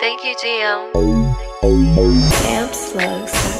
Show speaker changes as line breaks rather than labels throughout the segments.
Thank you, GM.
Amp slugs,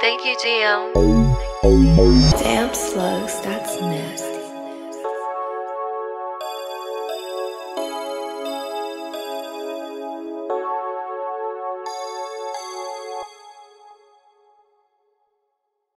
Thank you, GM.
Damp slugs, that's nest.